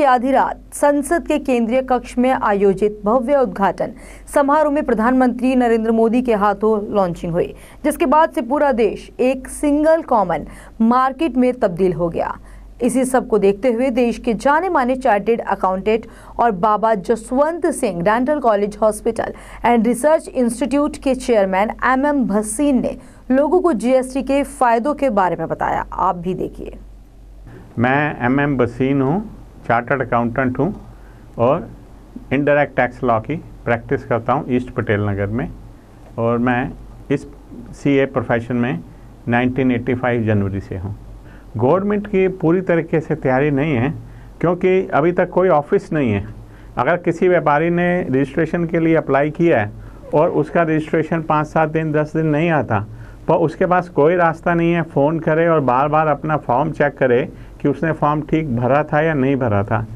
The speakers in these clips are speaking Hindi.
की आधी रात संसद के केंद्रीय कक्ष में आयोजित भव्य उद्घाटन समारोह में प्रधानमंत्री नरेंद्र मोदी के हाथों लॉन्चिंग हुई, जिसके बाद से पूरा देश एक सिंगल कॉमन मार्केट में तब्दील हो गया। इसी सबको देखते हुए देश के जाने माने चार्टेड अकाउंटेंट और Baba Jaswant Singh dental college hospital and research institute के चेयरमैन एम एम भसीन ने लोगों को जीएसटी के फायदों के बारे में बताया। आप भी देखिए। मैं एम एम बसीन हूँ। चार्टर्ड अकाउंटेंट हूँ और इनडायरेक्ट टैक्स लॉ की प्रैक्टिस करता हूँ ईस्ट पटेल नगर में और मैं इस सी ए प्रोफेशन में 1985 जनवरी से हूँ। गवर्नमेंट की पूरी तरीके से तैयारी नहीं है क्योंकि अभी तक कोई ऑफ़िस नहीं है। अगर किसी व्यापारी ने रजिस्ट्रेशन के लिए अप्लाई किया है और उसका रजिस्ट्रेशन पाँच सात दिन, दस दिन नहीं आता, पर उसके पास कोई रास्ता नहीं है फ़ोन करे और बार बार अपना फॉर्म चेक करे कि उसने फॉर्म ठीक भरा था या नहीं भरा था।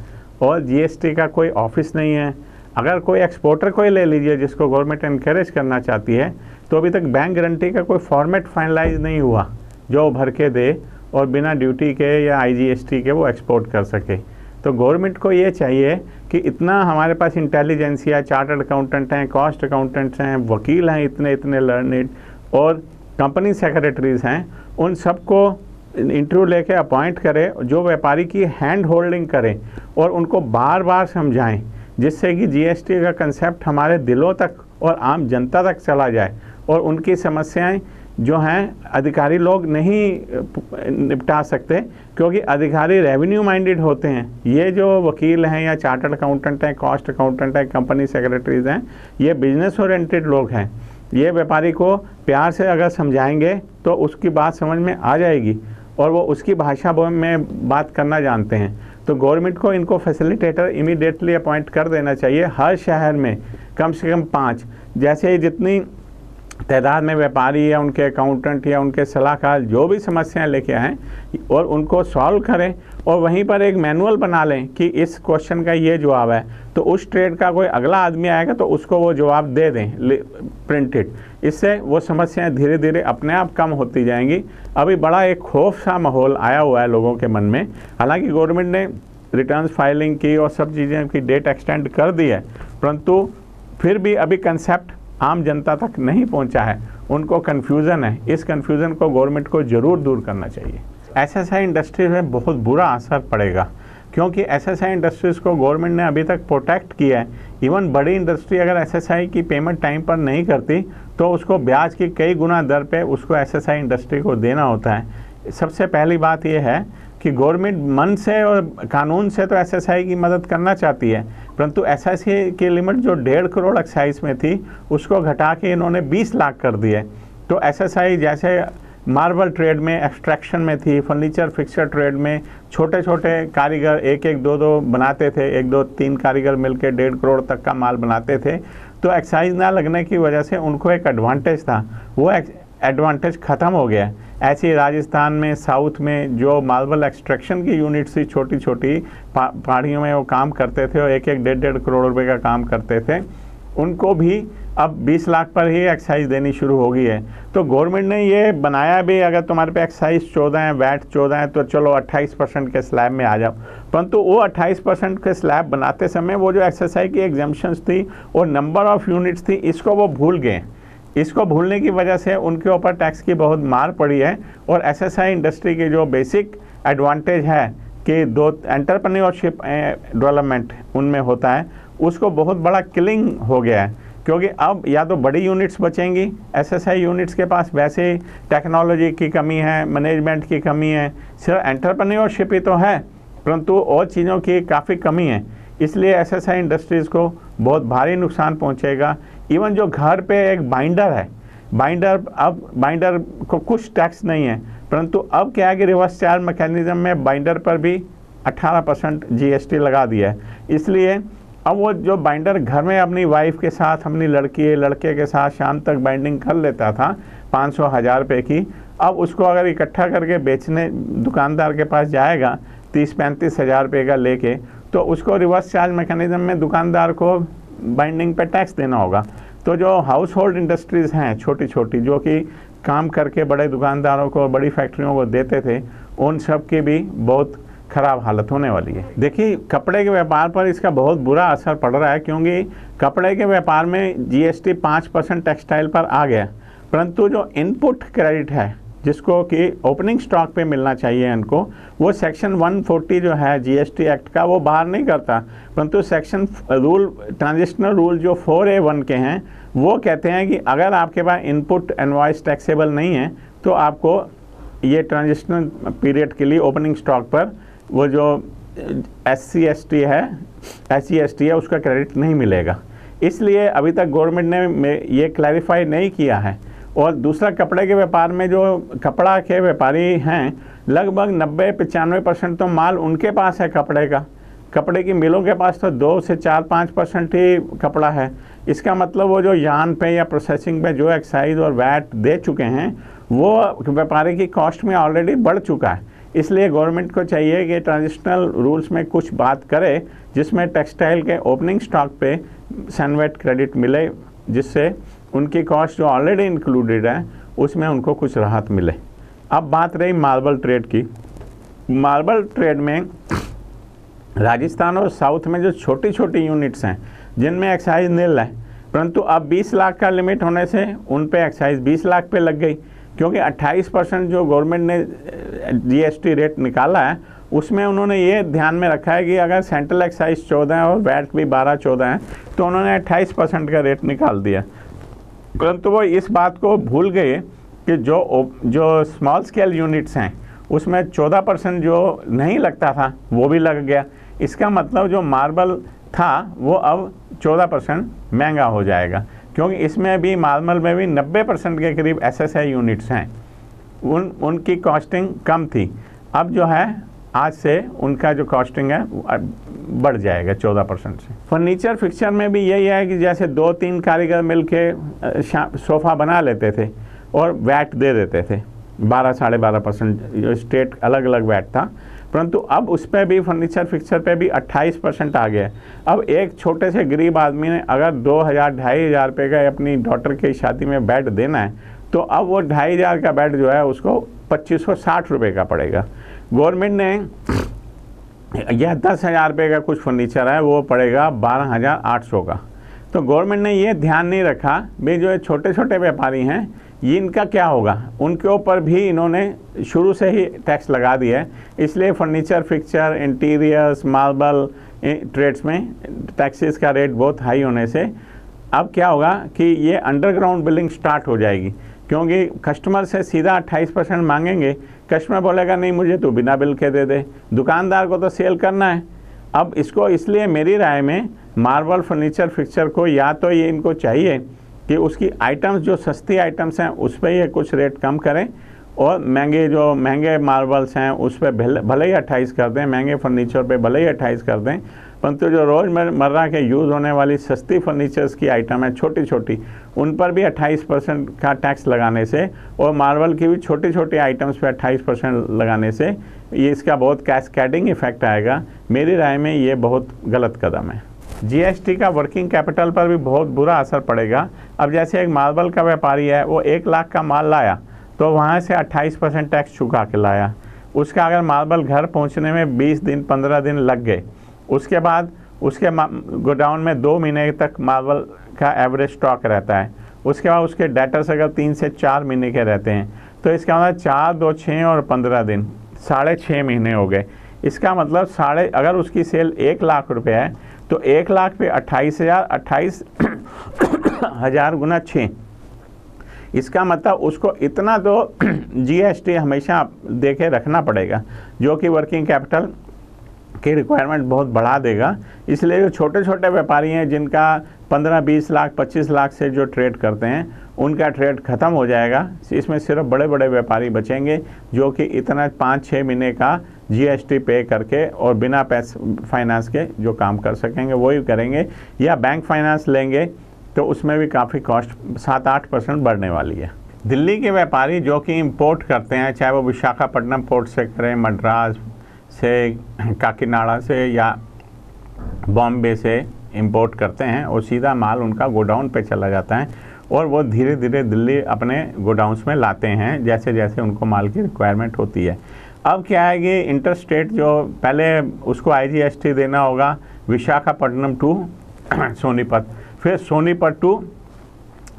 और जीएसटी का कोई ऑफ़िस नहीं है। अगर कोई एक्सपोर्टर कोई ले लीजिए जिसको गवर्नमेंट इनक्रेज करना चाहती है तो अभी तक बैंक गारंटी का कोई फॉर्मेट फाइनलाइज नहीं हुआ, जो भर के दे और बिना ड्यूटी के या आईजीएसटी के वो एक्सपोर्ट कर सके। तो गवर्नमेंट को ये चाहिए कि इतना हमारे पास इंटेलिजेंसिया चार्टर्ड अकाउंटेंट हैं कॉस्ट अकाउंटेंट्स हैं, वकील हैं इतने इतने लर्निड और कंपनी सेक्रेटरीज हैं, उन सबको इंटरव्यू लेके अपॉइंट करें, जो व्यापारी की हैंड होल्डिंग करें और उनको बार बार समझाएँ, जिससे कि जीएसटी का कंसेप्ट हमारे दिलों तक और आम जनता तक चला जाए और उनकी समस्याएँ जो हैं, अधिकारी लोग नहीं निपटा सकते, क्योंकि अधिकारी रेवेन्यू माइंडेड होते हैं। ये जो वकील हैं या चार्टर्ड अकाउंटेंट हैं कॉस्ट अकाउंटेंट हैं कंपनी सेक्रेटरीज हैं, ये बिज़नेस ओरिएंटेड लोग हैं। ये व्यापारी को प्यार से अगर समझाएँगे तो उसकी बात समझ में आ जाएगी। और वो उसकी भाषा में बात करना जानते हैं। तो गवर्नमेंट को इनको फैसिलिटेटर इमीडिएटली अपॉइंट कर देना चाहिए हर शहर में, कम से कम पाँच। जैसे जितनी तादाद में व्यापारी या उनके अकाउंटेंट या उनके सलाहकार जो भी समस्याएँ लेके आएँ, और उनको सॉल्व करें और वहीं पर एक मैनुअल बना लें कि इस क्वेश्चन का ये जवाब है। तो उस ट्रेड का कोई अगला आदमी आएगा तो उसको वो जवाब दे दें प्रिंटेड इससे वो समस्याएँ धीरे धीरे अपने आप कम होती जाएँगी। अभी बड़ा एक खौफ सा माहौल आया हुआ है लोगों के मन में। हालाँकि गवर्नमेंट ने रिटर्न्स फाइलिंग की और सब चीज़ें की डेट एक्सटेंड कर दी है, परंतु फिर भी अभी कंसेप्ट आम जनता तक नहीं पहुँचा है। उनको कन्फ्यूज़न है। इस कन्फ्यूज़न को गवर्नमेंट को ज़रूर दूर करना चाहिए। एस एस आई इंडस्ट्रीज़ में बहुत बुरा असर पड़ेगा, क्योंकि एस एस आई इंडस्ट्रीज़ को गवर्नमेंट ने अभी तक प्रोटेक्ट किया है। इवन बड़ी इंडस्ट्री अगर एस एस आई की पेमेंट टाइम पर नहीं करती तो उसको ब्याज की कई गुना दर पे उसको एस एस आई इंडस्ट्री को देना होता है। सबसे पहली बात यह है कि गवर्नमेंट मन से और कानून से तो एसएसआई की मदद करना चाहती है, परंतु एसएसआई की लिमिट जो डेढ़ करोड़ एक्साइज में थी, उसको घटा के इन्होंने 20 लाख कर दिए। तो एसएसआई जैसे मार्बल ट्रेड में, एक्सट्रैक्शन में थी, फर्नीचर फिक्सर ट्रेड में छोटे छोटे कारीगर एक एक दो दो बनाते थे एक दो तीन कारीगर मिलकर डेढ़ करोड़ तक का माल बनाते थे। तो एक्साइज ना लगने की वजह से उनको एक एडवांटेज था। वो एडवांटेज ख़त्म हो गया। ऐसे राजस्थान में साउथ में जो मार्बल एक्सट्रैक्शन की यूनिट्स थी छोटी छोटी पहाड़ियों में वो काम करते थे और एक एक डेढ़ डेढ़ करोड़ रुपए का काम करते थे। उनको भी अब 20 लाख पर ही एक्साइज देनी शुरू हो गई है। तो गवर्नमेंट ने ये बनाया भी, अगर तुम्हारे पे एक्साइज चौदह है वैट चौदह है तो चलो 28 परसेंट के स्लैब में आ जाओ। परंतु वो 28 परसेंट के स्लैब बनाते समय वो जो एक्सरसाइज की एग्जामेशन थी और नंबर ऑफ़ यूनिट्स थी, इसको वो भूल गए। इसको भूलने की वजह से उनके ऊपर टैक्स की बहुत मार पड़ी है और एसएसआई इंडस्ट्री की जो बेसिक एडवांटेज है कि दो एंटरप्रेन्योरशिप डेवलपमेंट उनमें होता है, उसको बहुत बड़ा किलिंग हो गया है। क्योंकि अब या तो बड़ी यूनिट्स बचेंगी एसएसआई यूनिट्स के पास वैसे टेक्नोलॉजी की कमी है मैनेजमेंट की कमी है, सिर्फ़ एंटरप्रेन्योरशिप ही तो है, परंतु और चीज़ों की काफ़ी कमी है। इसलिए एसएसआई इंडस्ट्रीज़ को बहुत भारी नुकसान पहुंचेगा। इवन जो घर पे एक बाइंडर है बाइंडर अब बाइंडर को कुछ टैक्स नहीं है, परंतु अब क्या है कि रिवर्स चार्ज मैकेनिज्म में बाइंडर पर भी 18 परसेंट जी लगा दिया है। इसलिए अब वो जो बाइंडर घर में अपनी वाइफ के साथ, अपनी लड़की, लड़के के साथ शाम तक बाइंडिंग कर लेता था, पाँच सौ, हज़ार रुपये की, अब उसको अगर इकट्ठा करके बेचने दुकानदार के पास जाएगा, तीस पैंतीस हज़ार रुपये का लेके तो उसको रिवर्स चार्ज मैकेनिज्म में दुकानदार को बाइंडिंग पे टैक्स देना होगा। तो जो हाउस होल्ड इंडस्ट्रीज़ हैं छोटी छोटी जो कि काम करके बड़े दुकानदारों को, बड़ी फैक्ट्रियों को देते थे, उन सब की भी बहुत खराब हालत होने वाली है। देखिए, कपड़े के व्यापार पर इसका बहुत बुरा असर पड़ रहा है, क्योंकि कपड़े के व्यापार में जीएसटी पाँच परसेंट टेक्सटाइल पर आ गया। परंतु जो इनपुट क्रेडिट है, जिसको कि ओपनिंग स्टॉक पे मिलना चाहिए इनको, वो सेक्शन 140 जो है जीएसटी एक्ट का, वो बाहर नहीं करता। परंतु सेक्शन रूल, ट्रांजिशनल रूल जो 4A1 के हैं, वो कहते हैं कि अगर आपके पास इनपुट एनवाइस टैक्सेबल नहीं है तो आपको ये ट्रांजिशनल पीरियड के लिए ओपनिंग स्टॉक पर वो जो एस सी एस टी है एस सी एस टी है, उसका क्रेडिट नहीं मिलेगा। इसलिए अभी तक गवर्नमेंट ने ये क्लैरिफाई नहीं किया है। और दूसरा कपड़े के व्यापार में जो कपड़ा के व्यापारी हैं, लगभग नब्बे, पचानवे परसेंट तो माल उनके पास है कपड़े का। कपड़े की मिलों के पास तो दो से चार, पाँच परसेंट ही कपड़ा है। इसका मतलब वो जो यान पे या प्रोसेसिंग पे जो एक्साइज और वैट दे चुके हैं, वो व्यापारी की कॉस्ट में ऑलरेडी बढ़ चुका है। इसलिए गवर्नमेंट को चाहिए कि ट्रांजिशनल रूल्स में कुछ बात करे, जिसमें टेक्सटाइल के ओपनिंग स्टॉक पे सनवेट क्रेडिट मिले, जिससे उनकी कॉस्ट जो ऑलरेडी इंक्लूडेड है, उसमें उनको कुछ राहत मिले। अब बात रही मार्बल ट्रेड की। मार्बल ट्रेड में राजस्थान और साउथ में जो छोटी छोटी यूनिट्स हैं, जिनमें एक्साइज नील है, परंतु अब 20 लाख का लिमिट होने से उन पे एक्साइज 20 लाख पे लग गई। क्योंकि 28 परसेंट जो गवर्नमेंट ने जीएसटी रेट निकाला है, उसमें उन्होंने ये ध्यान में रखा है कि अगर सेंट्रल एक्साइज चौदह और वैट भी बारह चौदह है तो उन्होंने अट्ठाईस परसेंट का रेट निकाल दिया। परंतु वो इस बात को भूल गए कि जो जो स्मॉल स्केल यूनिट्स हैं, उसमें 14 परसेंट जो नहीं लगता था, वो भी लग गया। इसका मतलब जो मार्बल था, वो अब 14 परसेंट महँगा हो जाएगा। क्योंकि इसमें भी मार्बल में भी 90 परसेंट के करीब एस एस यूनिट्स हैं। उन, उनकी कॉस्टिंग कम थी। अब जो है, आज से उनका जो कॉस्टिंग है बढ़ जाएगा चौदह परसेंट से। फर्नीचर फिक्सचर में भी यही है कि जैसे दो तीन कारीगर मिल के सोफ़ा बना लेते थे और वैट दे देते थे। बारह, साढ़े बारह परसेंट जो स्टेट अलग अलग वैट था। परंतु अब उस पर भी फर्नीचर फिक्सर पे भी 28 परसेंट आ गया अब एक छोटे से गरीब आदमी ने अगर दो हज़ार, ढाई हज़ार रुपये का अपनी डॉटर की शादी में बेड देना है तो अब वो ढाई हज़ार का बेड जो है, उसको पच्चीस सौ साठ रुपये का पड़ेगा। गवर्नमेंट ने यह दस हज़ार रुपये का कुछ फर्नीचर है, वो पड़ेगा बारह हज़ार आठ सौ का। तो गवर्नमेंट ने ये ध्यान नहीं रखा, भाई जो छोटे छोटे व्यापारी हैं ये इनका क्या होगा? उनके ऊपर भी इन्होंने शुरू से ही टैक्स लगा दिया है। इसलिए furniture fixture interiors marble trades में टैक्सेस का रेट बहुत हाई होने से अब क्या होगा कि ये अंडरग्राउंड बिल्डिंग स्टार्ट हो जाएगी। क्योंकि कस्टमर से सीधा 28 परसेंट मांगेंगे कस्टमर बोलेगा, नहीं, मुझे तो बिना बिल के दे दे। दुकानदार को तो सेल करना है। अब इसको इसलिए मेरी राय में मार्बल फर्नीचर फिक्सर को या तो ये इनको चाहिए कि उसकी आइटम्स जो सस्ती आइटम्स हैं, उस पर ये कुछ रेट कम करें और महँगे जो, महँगे मार्बल्स हैं, उस पर भले ही अट्ठाईस कर दें, महँगे फर्नीचर पे भले ही अट्ठाईस कर दें, परंतु जो रोज़मर्रा के यूज़ होने वाली सस्ती फर्नीचर्स की आइटम है छोटी छोटी उन पर भी 28 परसेंट का टैक्स लगाने से और मार्बल की भी छोटी छोटी आइटम्स पर 28 परसेंट लगाने से, ये इसका बहुत कैस्केडिंग इफ़ेक्ट आएगा। मेरी राय में ये बहुत गलत कदम है। जीएसटी का वर्किंग कैपिटल पर भी बहुत बुरा असर पड़ेगा। अब जैसे एक मार्बल का व्यापारी है, वो एक लाख का माल लाया तो वहाँ से 28 परसेंट टैक्स चुका के लाया। उसका अगर मार्बल घर पहुँचने में 20 दिन 15 दिन लग गए, उसके बाद उसके गोडाउन में दो महीने तक मार्बल का एवरेज स्टॉक रहता है। उसके बाद उसके डेटर्स अगर तीन से चार महीने के रहते हैं तो इसका मतलब चार, दो, छः और पंद्रह दिन, साढ़े छः महीने हो गए। इसका मतलब साढ़े, अगर उसकी सेल एक लाख रुपए है तो एक लाख पे अट्ठाईस हज़ार अट्ठाईस हज़ार गुना छः इसका मतलब उसको इतना तो जीएसटी हमेशा देखे रखना पड़ेगा, जो कि वर्किंग कैपिटल की रिक्वायरमेंट बहुत बढ़ा देगा। इसलिए जो छोटे छोटे व्यापारी हैं, जिनका 15-20 लाख 25 लाख से जो ट्रेड करते हैं, उनका ट्रेड ख़त्म हो जाएगा। इसमें सिर्फ़ बड़े बड़े व्यापारी बचेंगे, जो कि इतना पाँच छः महीने का जीएसटी पे करके और बिना पैसे फाइनेंस के जो काम कर सकेंगे, वही करेंगे। या बैंक फाइनेंस लेंगे तो उसमें भी काफ़ी कॉस्ट सात आठ परसेंट बढ़ने वाली है। दिल्ली के व्यापारी जो कि इंपोर्ट करते हैं, चाहे वो विशाखापट्टनम पोर्ट से करें मद्रास से, काकीनाडा से या बॉम्बे से इंपोर्ट करते हैं, और सीधा माल उनका गोडाउन पे चला जाता है। और वो धीरे धीरे दिल्ली अपने गोडाउंस में लाते हैं जैसे जैसे उनको माल की रिक्वायरमेंट होती है। अब क्या है कि इंटर स्टेट जो पहले उसको आईजीएसटी देना होगा, विशाखापट्टनम टू सोनीपत। फिर सोनीपत टू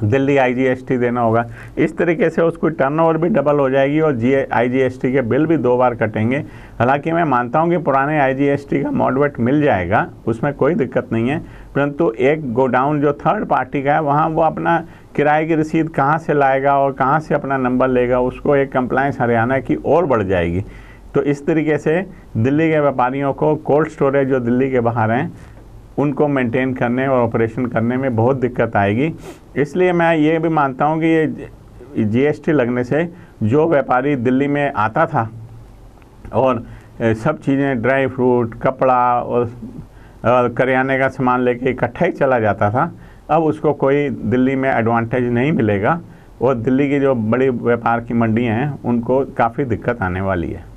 दिल्ली आईजीएसटी देना होगा। इस तरीके से उसकी टर्नओवर भी डबल हो जाएगी और जी आईजीएसटी के बिल भी दो बार कटेंगे। हालाँकि मैं मानता हूँ कि पुराने आईजीएसटी का मॉडवेट मिल जाएगा, उसमें कोई दिक्कत नहीं है। परंतु एक गोडाउन जो थर्ड पार्टी का है, वहाँ वो अपना किराए की रसीद कहाँ से लाएगा और कहाँ से अपना नंबर लेगा, उसको एक कंप्लाइंस हरियाणा की और बढ़ जाएगी। तो इस तरीके से दिल्ली के व्यापारियों को कोल्ड स्टोरेज जो दिल्ली के बाहर हैं, उनको मेंटेन करने और ऑपरेशन करने में बहुत दिक्कत आएगी। इसलिए मैं ये भी मानता हूँ कि ये जीएसटी लगने से जो व्यापारी दिल्ली में आता था और सब चीज़ें ड्राई फ्रूट कपड़ा और करियाने का सामान लेके इकट्ठा ही चला जाता था अब उसको कोई दिल्ली में एडवांटेज नहीं मिलेगा। और दिल्ली की जो बड़ी व्यापार की मंडियाँ हैं, उनको काफ़ी दिक्कत आने वाली है।